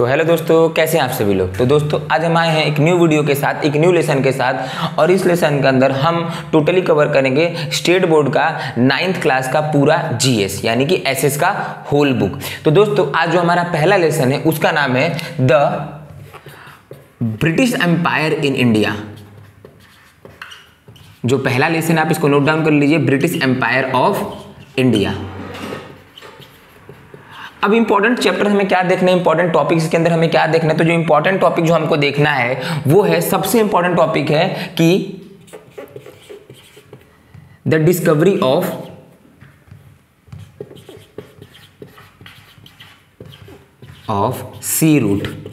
तो हेलो दोस्तों, कैसे हैं आप सभी लोग? तो दोस्तों, आज हम आए हैं एक न्यू वीडियो के साथ, एक न्यू लेसन के साथ, और इस लेसन के अंदर हम टोटली कवर करेंगे स्टेट बोर्ड का नाइन्थ क्लास का पूरा जीएस यानी कि एसएस का होल बुक तो दोस्तों, आज जो हमारा पहला लेसन है, उसका नाम है the British empire in India जो पहला लेसन आप इसको नोट डाउन कर लीजिए ब्रिटिश एम्पायर ऑफ़ इंडिया अब इंपॉर्टेंट चैप्टर हमें क्या देखना है? इंपॉर्टेंट टॉपिक्स के अंदर हमें क्या देखना है? तो जो इंपॉर्टेंट टॉपिक जो हमको देखना है, वो है सबसे इंपॉर्टेंट टॉपिक है कि the discovery of of sea route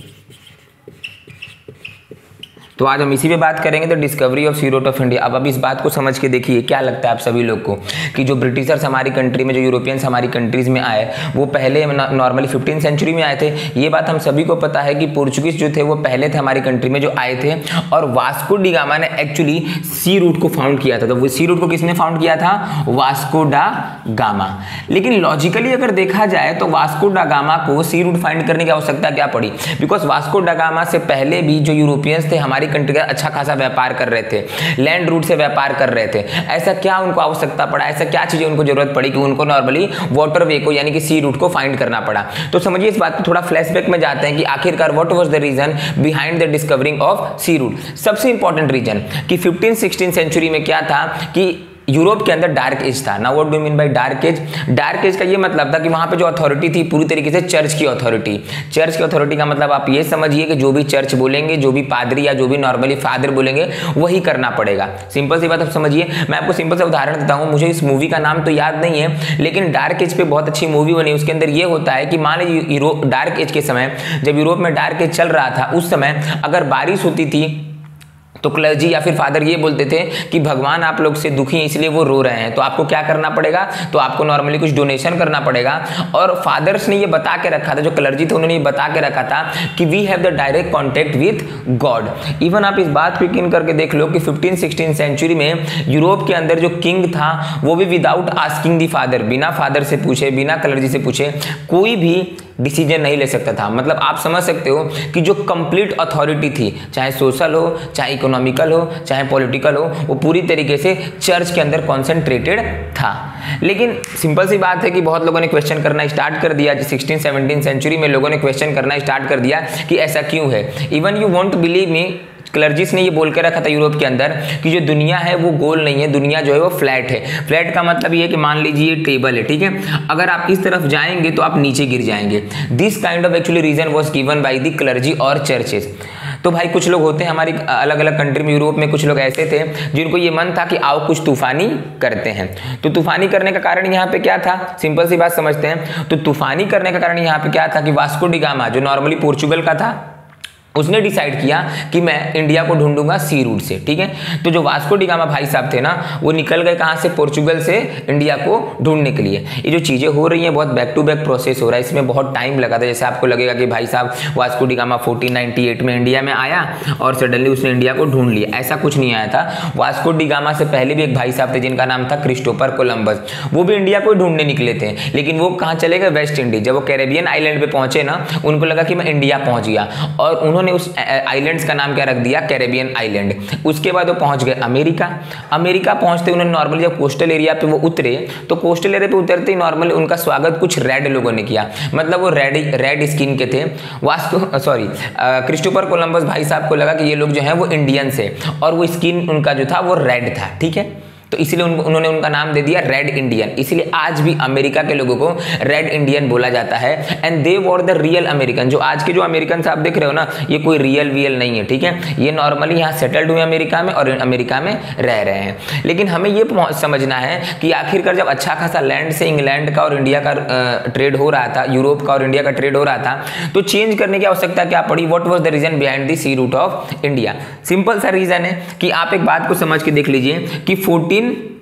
तो आज हम इसी पे बात करेंगे the discovery of sea route of India अब अब इस बात को समझ के देखिए, क्या लगता है आप सभी लोग को कि जो ब्रिटिशर्स हमारी कंट्री में, जो यूरोपियंस हमारी कंट्रीज़ में आए, वो पहले नॉर्मली फिफ्टीन सेंचुरी में आए थे। ये बात हम सभी को पता है कि पोर्चुगीज जो थे, वो पहले थे हमारी कंट्री में जो आए थे, और वास्को डी गामा ने एक्चुअली सी रूट को फाउंड किया था। तो वो सी रूट को किसने फाउंड किया था? वास्को डा गामा लेकिन लॉजिकली अगर देखा जाए तो वास्को डा गामा को सी रूट फाइंड करने की आवश्यकता क्या पड़ी? बिकॉज़ वास्को डा गामा से पहले भी जो यूरोपियंस थे, हमारी हमारी कंट्री का अच्छा खासा व्यापार कर रहे थे लैंड रूट से व्यापार कर रहे थे। ऐसा क्या उनको आवश्यकता पड़ा? ऐसा क्या चीज़ें उनको ज़रूरत पड़ी कि उनको नॉर्मली वाटर वे को, यानी कि सी रूट को फाइंड करना पड़ा? तो समझिए इस बात को थोड़ा फ्लैशबैक में जाते हैं कि आखिरकार what was the reason behind the discovering of sea route सबसे इंपॉर्टेंट रीजन कि फिफ्टीन सिक्सटीन सेंचुरी में क्या था कि यूरोप के अंदर डार्क एज था। ना what do mean by dark age dark age का ये मतलब था कि वहाँ पे जो अथॉरिटी थी, पूरी तरीके से चर्च की अथॉरिटी चर्च की अथॉरिटी का मतलब आप ये समझिए कि जो भी चर्च बोलेंगे, जो भी पादरी या जो भी नॉर्मली फादर बोलेंगे, वही करना पड़ेगा। सिंपल सी बात आप समझिए। मैं आपको सिंपल से उदाहरण देता हूँ। मुझे इस मूवी का नाम तो याद नहीं है, लेकिन डार्क एज पे बहुत अच्छी मूवी बनी। उसके अंदर ये होता है कि मान लीजिए डार्क एज के समय, जब यूरोप में डार्क एज चल रहा था, उस समय अगर बारिश होती थी तो क्लर्जी या फिर फादर ये बोलते थे कि भगवान आप लोग से दुखी हैं, इसलिए वो रो रहे हैं। तो आपको क्या करना पड़ेगा? तो आपको नॉर्मली कुछ डोनेशन करना पड़ेगा। और फादर्स ने ये बता के रखा था, जो क्लर्जी थे, उन्होंने ये बता के रखा था कि we have the direct contact with God even आप इस बात को यकीन करके देख लो कि फिफ्टीन सिक्सटीन सेंचुरी में यूरोप के अंदर जो किंग था, वो भी विदाउट आस्किंग दी फादर बिना फादर से पूछे, बिना क्लर्जी से पूछे, कोई भी डिसीज़न नहीं ले सकता था। मतलब आप समझ सकते हो कि जो कंप्लीट अथॉरिटी थी, चाहे सोशल हो, चाहे इकोनॉमिकल हो, चाहे पॉलिटिकल हो, वो पूरी तरीके से चर्च के अंदर कॉन्सेंट्रेटेड था। लेकिन सिंपल सी बात है कि बहुत लोगों ने क्वेश्चन करना स्टार्ट कर दिया सिक्सटीन सेवनटीन सेंचुरी में लोगों ने क्वेश्चन करना स्टार्ट कर दिया कि ऐसा क्यों है? Even you won't believe me clergies ने ये बोल के रखा था यूरोप के अंदर कि जो दुनिया है वो गोल नहीं है, दुनिया जो है वो फ्लैट है। फ्लैट का मतलब ये है कि मान लीजिए टेबल है, ठीक है? अगर आप इस तरफ़ जाएँगे तो आप नीचे गिर जाएँगे। This kind of actually reason was given by the clergy और चर्चेज तो भाई कुछ लोग होते हैं हमारी अलग अलग कंट्री में, यूरोप में कुछ लोग ऐसे थे जिनको ये मन था कि आओ कुछ तूफानी करते हैं। तो तूफानी करने का कारण यहाँ पे क्या था? सिंपल सी बात समझते हैं। तो तूफानी करने का कारण यहाँ पे क्या था कि वास्को डिगामा जो नॉर्मली पोर्चुगल का था उसने डिसाइड किया कि मैं इंडिया को ढूंढूँगा सी रूट से, ठीक है? तो जो वास्को डिगामा भाई साहब थे ना, वो निकल गए कहाँ से? पोर्चुगल से इंडिया को ढूँढने के लिए। ये जो चीज़ें हो रही हैं, बहुत बैक टू बैक प्रोसेस हो रहा है। इसमें बहुत टाइम लगा था। जैसे आपको लगेगा कि भाई साहब वास्को डिगामा फोर्टीन में इंडिया में आया और सडनली उसने इंडिया को ढूंढ लिया। ऐसा कुछ नहीं आया था। वास्को डिगामा से पहले भी एक भाई साहब थे, जिनका नाम था क्रिस्टोफर कोलम्बस वो भी इंडिया को ढूँढने निकले थे। लेकिन वो कहाँ चले गए? वेस्ट इंडीज जब वो कैरेबियन आइलैंड पे पहुँचे ना, उनको लगा कि मैं इंडिया पहुँच गया। और उन्होंने उन्होंने उस आइलैंड्स का नाम क्या रख दिया? कैरेबियन आइलैंड उसके बाद वो पहुँच गए अमेरिका। अमेरिका पहुँचते उन्होंने नॉर्मली जब कोस्टल एरिया पे वो उतरे तो कोस्टल एरिया पे उतरते ही नॉर्मली उनका स्वागत कुछ रेड लोगों ने किया। मतलब वो रेड रेड स्किन के थे। वास्तु सॉरी क्रिस्टोफर कोलंबस भाई साहब को लगा कि ये लोग जो है वो इंडियंस है। और वो स्किन उनका जो था वो रेड था, ठीक है? तो इसलिए उन, उन्होंने उनका नाम दे दिया रेड इंडियन इसलिए आज भी अमेरिका के लोगों को रेड इंडियन बोला जाता है। And they were the real American जो आज के जो अमेरिकन आप देख रहे हो ना ये कोई रियल वियल नहीं है ठीक है? ये नॉर्मली यहाँ सेटल्ड हुए अमेरिका में और अमेरिका में रह रहे हैं। लेकिन हमें ये समझना है कि आखिरकार जब अच्छा खासा लैंड से इंग्लैंड का और इंडिया का ट्रेड हो रहा था यूरोप का और इंडिया का ट्रेड हो रहा था तो चेंज करने की आवश्यकता क्या पड़ी? What was the reason behind the route of India simple सा रीजन है कि आप एक बात को समझ के देख लीजिए कि forty fourteen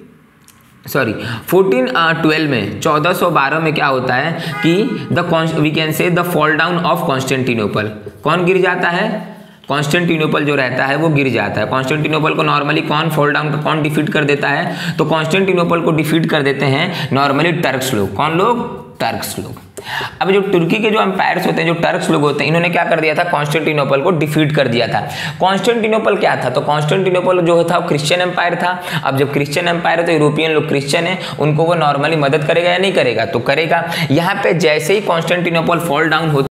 sorry fourteen twelve में, चौदह सौ बारह में क्या होता है कि the we can say the fall down of Constantinople कौन गिर जाता है? कॉन्स्टेंटिनोपल जो रहता है वो गिर जाता है। कॉन्स्टेंटिनोपल को नॉर्मली कौन फॉल डाउन का कौन डिफीट कर देता है? तो कॉन्स्टेंटिनोपल को डिफीट कर देते हैं नॉर्मली टर्क्स लोग। कौन लोग? टर्क्स लोग। अब जो तुर्की के जो एम्पायर्स होते हैं, जो टर्क्स लोग होते हैं, इन्होंने क्या कर दिया था? कॉन्स्टेंटिनोपल को डिफीट कर दिया था। कॉन्स्टेंटिनोपल क्या था? तो कॉन्स्टेंटिनोपल जो था, वो क्रिश्चियन एम्पायर था। अब जब क्रिश्चियन एम्पायर है तो यूरोपियन लोग क्रिश्चियन है। उनको वो नॉर्मली मदद करेगा या नहीं करेगा? तो करेगा। यहाँ पे जैसे ही कॉन्स्टेंटिनोपल फॉल डाउन होता